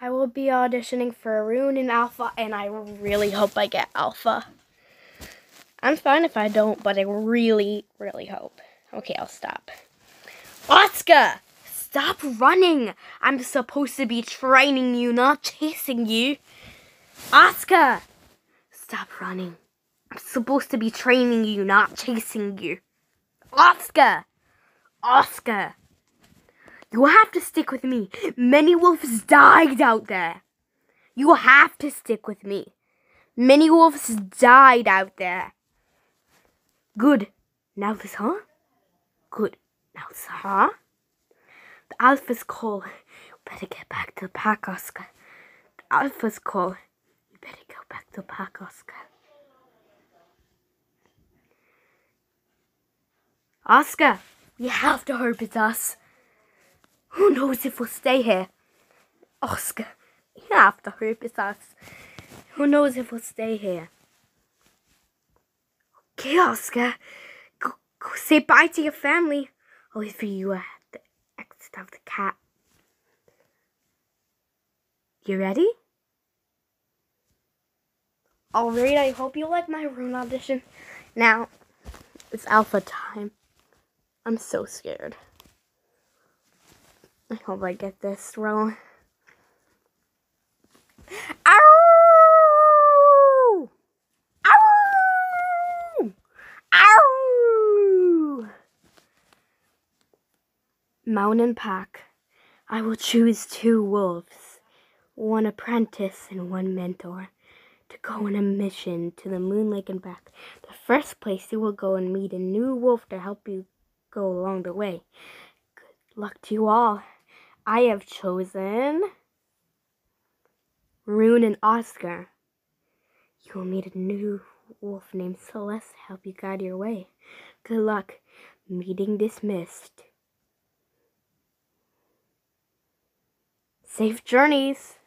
I will be auditioning for Rune and Alpha, and I really hope I get Alpha. I'm fine if I don't, but I really, really hope. Okay, I'll stop. Oscar! Stop running! I'm supposed to be training you, not chasing you. Oscar! Stop running. I'm supposed to be training you, not chasing you. Oscar! Oscar! You have to stick with me. Many wolves died out there. You have to stick with me. Many wolves died out there. Good. Now this, huh? Good. Now this, huh? The alpha's call. You better get back to the pack, Oscar. The alpha's call. You better go back to the pack, Oscar. Oscar, you have to hope it's us. Who knows if we'll stay here? Oscar, you have to hope it's us. Who knows if we'll stay here? Okay, Oscar. Go, go say bye to your family. Oh, Wait for you at the exit of the cat. You ready? Alright, I hope you like my rune audition. Now, it's alpha time. I'm so scared. I hope I get this wrong. Ow! Ow! Ow! Mountain Pack. I will choose two wolves, one apprentice and one mentor, to go on a mission to the Moon Lake and back. The first place you will go and meet a new wolf to help you go along the way. Good luck to you all. I have chosen Rune and Oscar. You will meet a new wolf named Celeste to help you guide your way. Good luck. Meeting dismissed. Safe journeys.